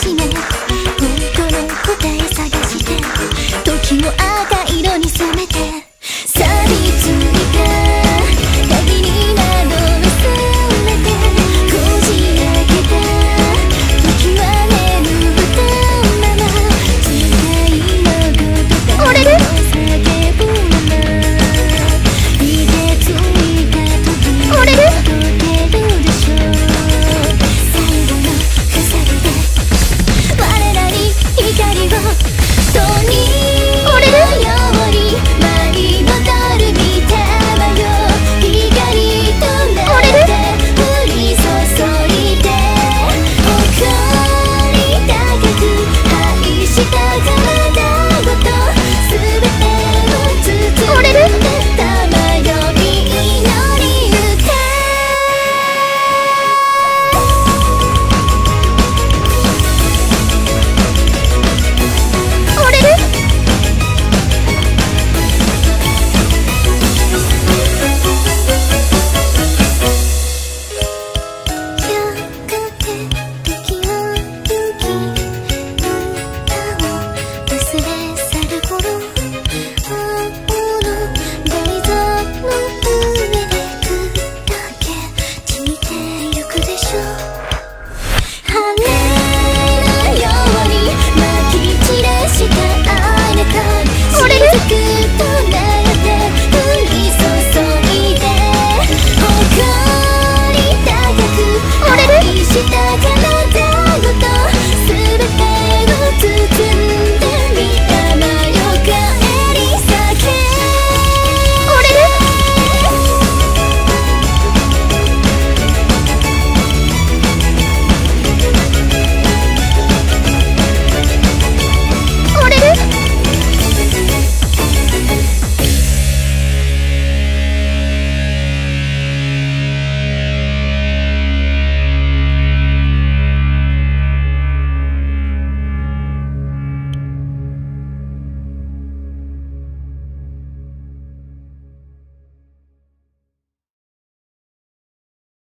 Cine.